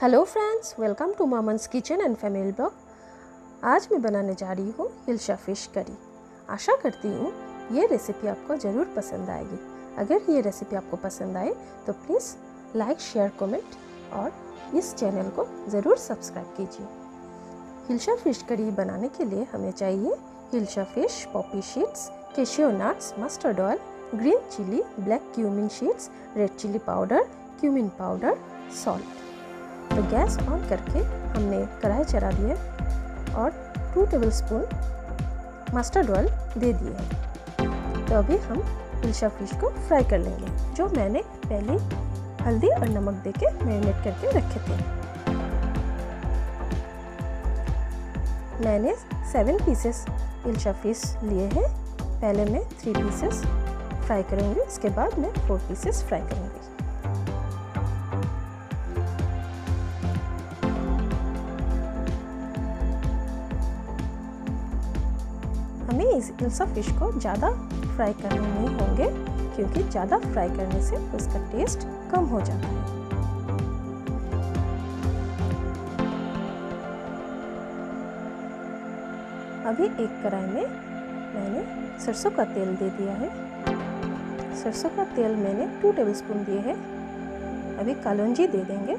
Hello friends, welcome to मामन्स kitchen and family blog. आज मैं बनाने जा रही हूँ हिल्शा फ़िश करी। आशा करती हूँ ये रेसिपी आपको ज़रूर पसंद आएगी। अगर ये रेसिपी आपको पसंद आए तो प्लीज़ लाइक शेयर कमेंट और इस चैनल को ज़रूर सब्सक्राइब कीजिए। हिलशा फ़िश करी बनाने के लिए हमें चाहिए hilsa fish poppy seeds cashew nuts mustard oil green chilli black cumin seeds red chilli powder cumin powder salt तो गैस ऑन करके हमने कढ़ाई चढ़ा दिए और two tablespoon mustard oil दे दिए हैं। तो अभी हम हिल्शा फ़िश को फ्राई कर लेंगे, जो मैंने पहले हल्दी और नमक दे के मैरिनेट करके रखे थे। मैंने सेवन पीसेस हिल्शा फ़िश लिए हैं। पहले मैं थ्री पीसेस फ्राई करूँगी इसके बाद मैं फोर पीसेस फ्राई करूँगी। हमें इस इल्सा फ़िश को ज़्यादा फ्राई करने नहीं होंगे, क्योंकि ज़्यादा फ्राई करने से उसका टेस्ट कम हो जाता है। अभी एक कढ़ाई में मैंने सरसों का तेल दे दिया है। सरसों का तेल मैंने टू टेबलस्पून दिए हैं। अभी कालौंजी दे देंगे।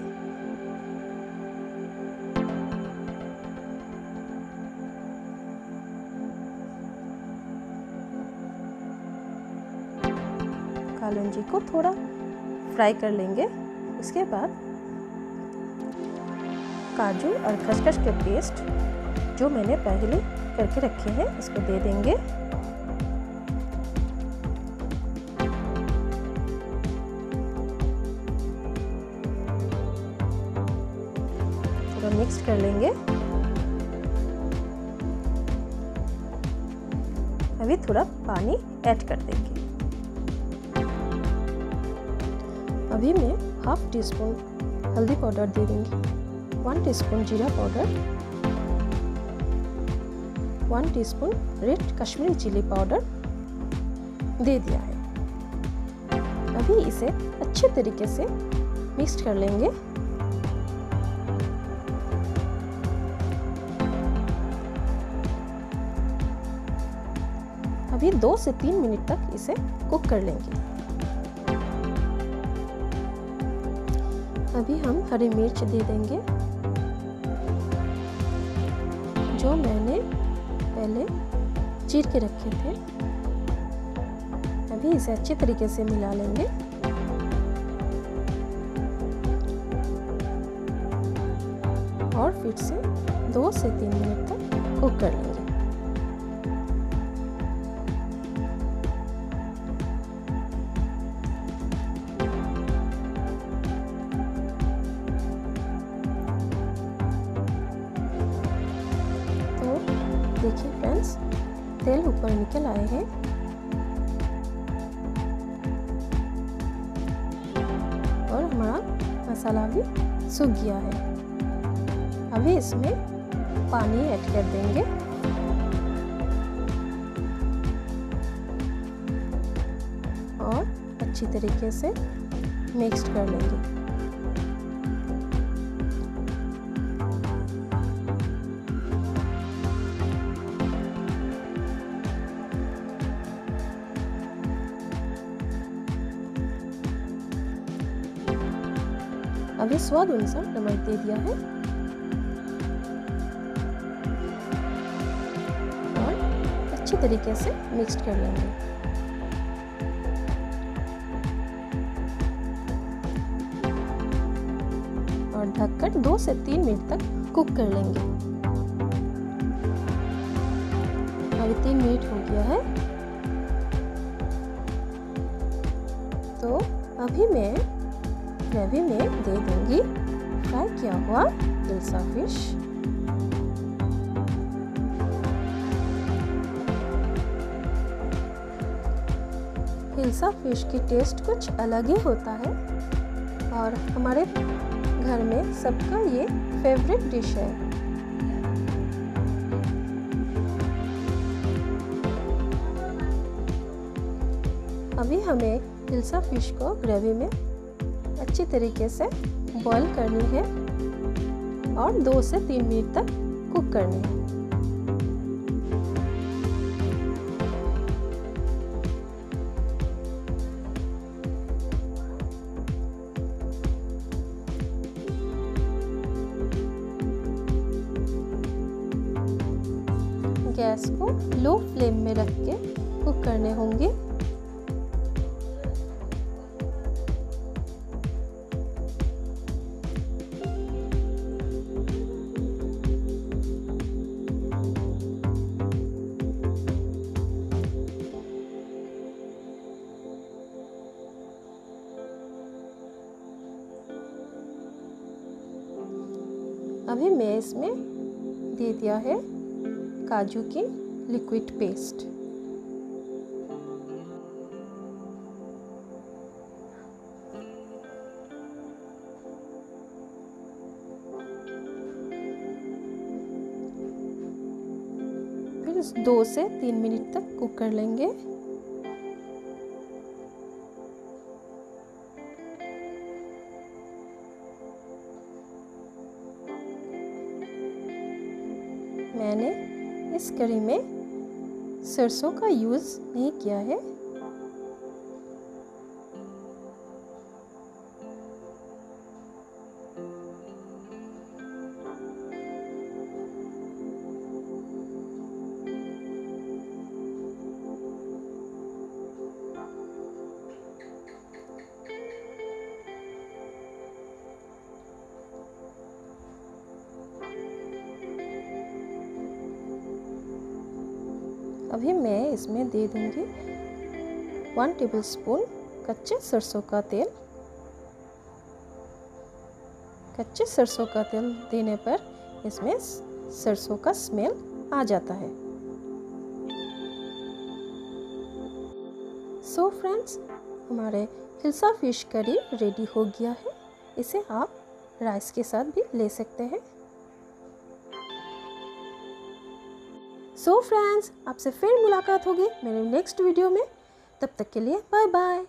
कालौंजी को थोड़ा फ्राई कर लेंगे। उसके बाद काजू और खसखस के पेस्ट जो मैंने पहले करके रखे हैं, इसको दे देंगे। थोड़ा मिक्स कर लेंगे। अभी थोड़ा पानी ऐड कर देंगे। अभी मैं हाफ़ टी स्पून हल्दी पाउडर दे दूँगी। वन टीस्पून जीरा powder. One teaspoon red Kashmiri chilli powder दे दिया है। अभी इसे अच्छे तरीके से मिक्स कर लेंगे। अभी दो से तीन मिनट तक इसे कुक कर लेंगे। अभी हम हरी मिर्च दे देंगे, जो मैंने पहले चीर के रखे थे। अभी इसे अच्छे तरीके से मिला लेंगे। और फिर से दो से तीन मिनट तक कुक कर लेंगे। देखिए फ्रेंड्स तेल ऊपर निकल आए हैं। और हमारा मसाला भी सूख गया है। अभी इसमें पानी ऐड कर देंगे। और अच्छी तरीके से मिक्स कर लेंगे। अभी स्वाद अनुसार नमक दे दिया है। और अच्छी तरीके से मिक्स कर लेंगे। और ढककर दो से तीन मिनट तक कुक कर लेंगे। अभी तीन मिनट हो गया है। तो अभी मैं ग्रेवी में दे दूँगी। फ्राई किया हुआ दिलसा फ़िश हिल्सा फ़िश की टेस्ट कुछ अलग ही होता है। और हमारे घर में सबका ये फेवरेट डिश है। अभी हमें हिल्सा फ़िश को ग्रेवी में अच्छी तरीके से बॉईल करनी है और दो से तीन मिनट तक कुक करनी है। गैस को लो फ्लेम में रख के कुक करने होंगे। अभी मैं इसमें दे दिया है काजू की लिक्विड पेस्ट फिर दो से तीन मिनट तक कुक कर लेंगे. मैंने इस करी में सरसों का यूज़ नहीं किया है। अभी मैं इसमें दे दूँगी वन टेबल स्पून कच्चे सरसों का तेल। कच्चे सरसों का तेल देने पर इसमें सरसों का स्मेल आ जाता है। सो so फ्रेंड्स हमारे हिलसा फ़िश करी रेडी हो गया है। इसे आप राइस के साथ भी ले सकते हैं। सो फ्रेंड्स आपसे फिर मुलाकात होगी मेरे नेक्स्ट वीडियो में। तब तक के लिए बाय बाय